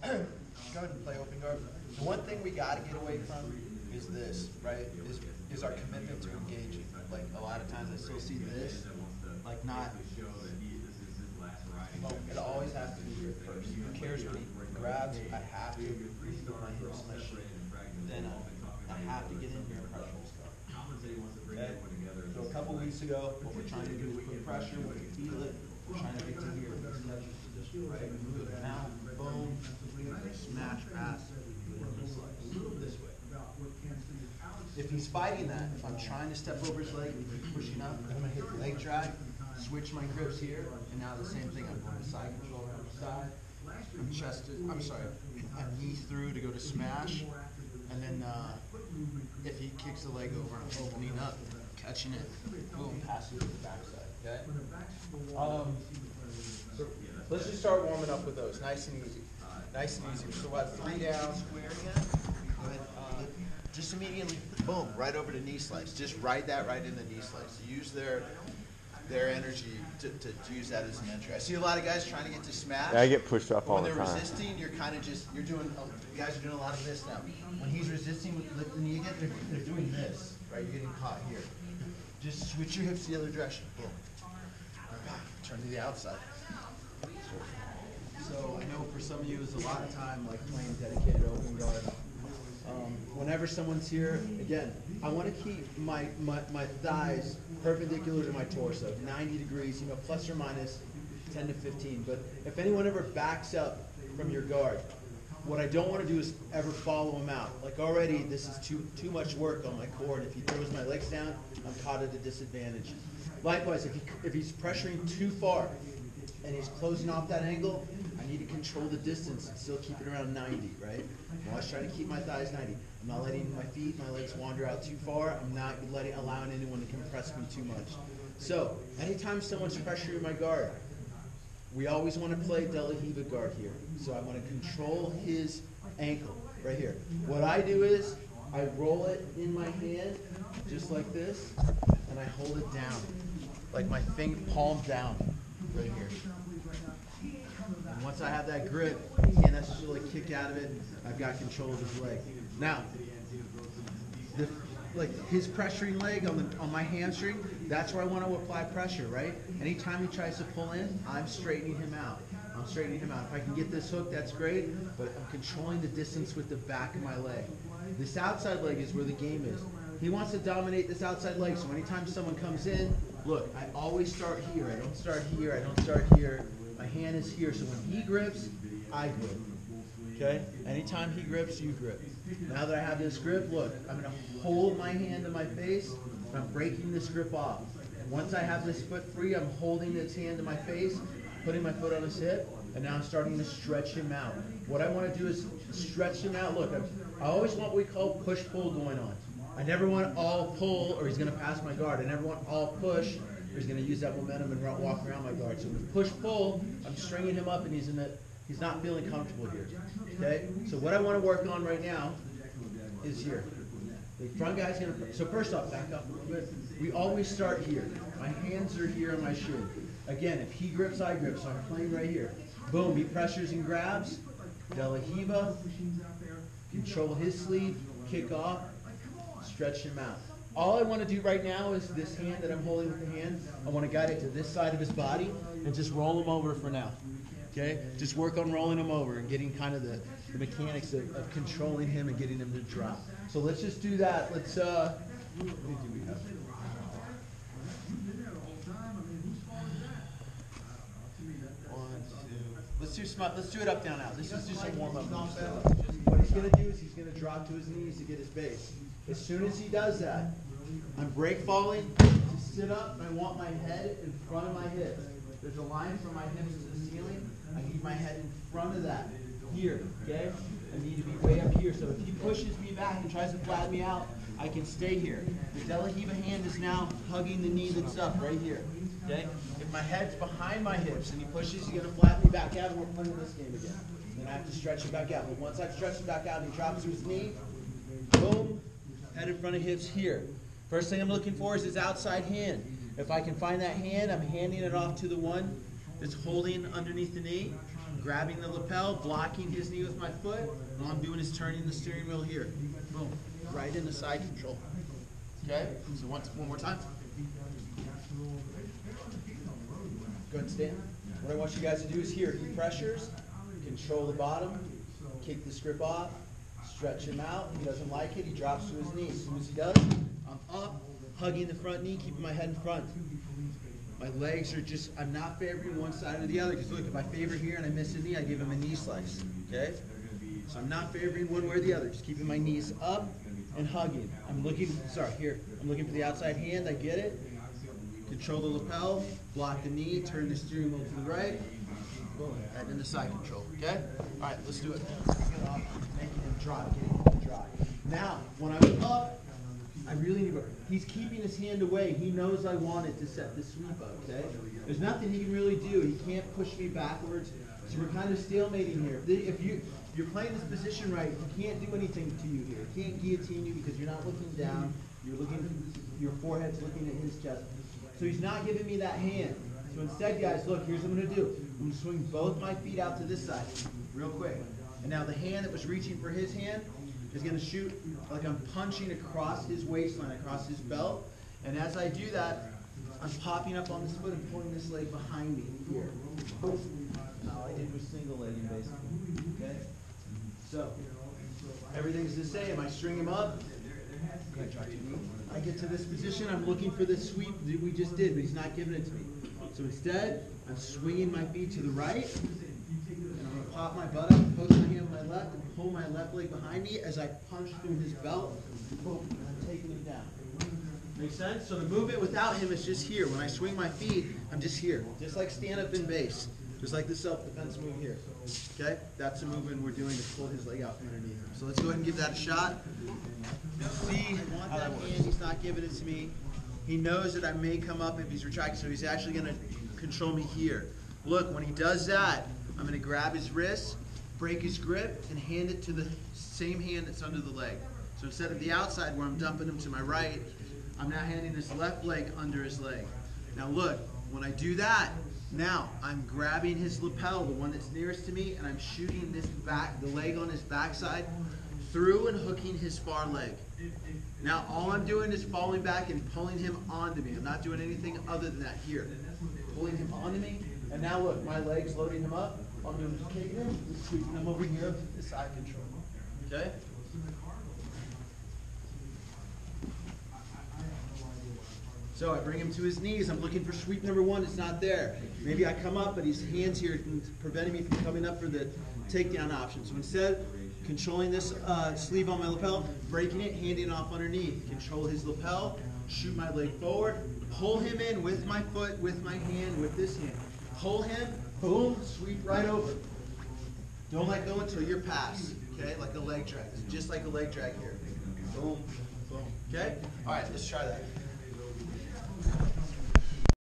Go ahead and play open guard. The one thing we got to get away from is this, right? Is is our commitment to engaging. Like a lot of times, I still see this, like not. Well, it always has to be here first. Who cares when he grabs? I have to my hips, my shin. Then I, I have to get in here and pressure. Okay? So a couple weeks ago, what we're trying to do is put pressure, we feel it, we're trying to get to here. If he's fighting that, if I'm trying to step over his leg, if he's pushing up, I'm gonna hit leg drag, switch my grips here, and now the same thing, I'm going to side control on the side. I'm chested, I'm sorry, I'm knee through to go to smash, and then, uh, if he kicks the leg over, I'm opening up, catching it, boom, passing to the backside, okay? Um, so let's just start warming up with those, nice and easy. Nice and easy. So what, three down, square again? Good. Uh, just immediately, boom, right over to knee slice. Just ride that right in the knee slice. Use their their energy to, to, to use that as an entry. I see a lot of guys trying to get to smash. Yeah, I get pushed up but all when they're resisting, you're kind of just you're doing. You guys are doing a lot of this now. When he's resisting with lift the knee again, they're, they're doing this, right? You're getting caught here. Just switch your hips the other direction. Boom. Turn to the outside. So I know for some of you, it's a lot of time like playing dedicated open guard. Um, whenever someone's here, again, I want to keep my, my, my thighs perpendicular to my torso, 90 degrees, you know, plus or minus 10 to 15. But if anyone ever backs up from your guard, what I don't want to do is ever follow him out. Like already, this is too too much work on my core, and if he throws my legs down, I'm caught at a disadvantage. Likewise, if he if he's pressuring too far, and he's closing off that angle, I need to control the distance and still keep it around 90, right? I'm always trying to keep my thighs 90. I'm not letting my feet, my legs wander out too far. I'm not letting allowing anyone to compress me too much. So, anytime someone's pressuring my guard, we always want to play De La Riva guard here. So I want to control his ankle right here. What I do is I roll it in my hand just like this, and I hold it down, like my finger palm down right here. And once I have that grip, he can't necessarily kick out of it. I've got control of his leg. Now, the, like his pressuring leg on the on my hamstring, that's where I want to apply pressure, right? Anytime he tries to pull in, I'm straightening him out. I'm straightening him out. If I can get this hook, that's great, but I'm controlling the distance with the back of my leg. This outside leg is where the game is. He wants to dominate this outside leg, so anytime someone comes in, look, I always start here. I don't start here. I don't start here. My hand is here, so when he grips, I grip. Okay? Anytime he grips, you grip. Now that I have this grip, look, I'm going to hold my hand to my face, I'm breaking this grip off. Once I have this foot free, I'm holding this hand to my face, putting my foot on his hip, and now I'm starting to stretch him out. What I want to do is stretch him out. Look, I, I always want what we call push-pull going on. I never want all pull, or he's going to pass my guard. I never want all push, or he's going to use that momentum and walk around my guard. So with push-pull, I'm stringing him up, and he's in the he's not feeling comfortable here. Okay? So what I want to work on right now is here. The front guy's gonna, so first off, back up a little bit. We always start here. My hands are here on my shin. Again, if he grips, I grip, so I'm playing right here. Boom, he pressures and grabs. De La Riva, control his sleeve, kick off, stretch him out. All I want to do right now is this hand that I'm holding with the hand, I want to guide it to this side of his body and just roll him over for now. Okay? Just work on rolling him over and getting kind of the, the mechanics of, of controlling him and getting him to drop. So let's just do that. Let's, uh, many do we have? One, two. Let's do smart. Let's do it up, down, out. This is just a warm up. What he's gonna do is he's gonna drop to his knees to get his base. As soon as he does that, I'm break falling to sit up, and I want my head in front of my hips. There's a line from my hips to the ceiling. I need my head in front of that. Here, okay? I need to be way up here. So if he pushes me back and tries to flatten me out, I can stay here. The De La Riva hand is now hugging the knee that's up right here. Okay? If my head's behind my hips and he pushes, he's gonna flatten me back out and we're playing this game again. Then I have to stretch him back out. But once I've stretched him back out and he drops to his knee, boom, head in front of hips here. First thing I'm looking for is his outside hand. If I can find that hand, I'm handing it off to the one that's holding underneath the knee. grabbing the lapel, blocking his knee with my foot. And all I'm doing is turning the steering wheel here. Boom. Right in the side control. Okay? So once, one more time. Go ahead and stand. What I want you guys to do is here, he pressures, control the bottom, kick the grip off, stretch him out. He doesn't like it, he drops to his knee. As soon as he does, I'm up, hugging the front knee, keeping my head in front. My legs are just, I'm not favoring one side or the other, because look, if I favor here and I miss a knee, I give him a knee slice, okay? So I'm not favoring one way or the other, just keeping my knees up and hugging. I'm looking, sorry, here, I'm looking for the outside hand, I get it. Control the lapel, block the knee, turn the steering wheel to the right. Boom, and then the side control, okay? All right, let's do it. Drop, getting him to drop. Now, when I'm up, I really need, he's keeping his hand away. He knows I wanted to set the sweep up, okay? There's nothing he can really do. He can't push me backwards. So we're kind of stalemating here. If you you're playing this position right, he can't do anything to you here. He can't guillotine you because you're not looking down. You're looking, your forehead's looking at his chest. So he's not giving me that hand. So instead, guys, look, here's what I'm gonna do. I'm gonna swing both my feet out to this side, real quick. And now the hand that was reaching for his hand is gonna shoot like I'm punching across his waistline, across his belt. And as I do that, I'm popping up on this foot and pulling this leg behind me here. All I did was single legging basically, okay? So, everything's the same. I string him up, I get to this position, I'm looking for this sweep that we just did, but he's not giving it to me. So instead, I'm swinging my feet to the right, pop my butt up, post my hand on my left, and pull my left leg behind me as I punch through his belt, boom, and taking him down. Make sense? So the movement without him is just here. When I swing my feet, I'm just here. Just like stand up in base. Just like the self-defense move here. Okay? That's the movement we're doing to pull his leg out from underneath him. So let's go ahead and give that a shot. See, want that hand, he's not giving it to me. He knows that I may come up if he's retracting, so he's actually gonna control me here. Look, when he does that, I'm gonna grab his wrist, break his grip, and hand it to the same hand that's under the leg. So instead of the outside where I'm dumping him to my right, I'm now handing this left leg under his leg. Now look, when I do that, now I'm grabbing his lapel, the one that's nearest to me, and I'm shooting this back, the leg on his backside, through and hooking his far leg. Now all I'm doing is falling back and pulling him onto me. I'm not doing anything other than that here. Pulling him onto me, and now look, my leg's loading him up. I'm doing is sweeping over here side control. Okay? So I bring him to his knees. I'm looking for sweep number one. It's not there. Maybe I come up, but his hands here preventing me from coming up for the takedown option. So instead, controlling this uh, sleeve on my lapel, breaking it, handing off underneath. Control his lapel, shoot my leg forward, pull him in with my foot, with my hand, with this hand. Pull him, boom, sweep right over. Don't let go until you're past, okay? Like a leg drag. Just like a leg drag here. Boom, boom, okay? All right, let's try that.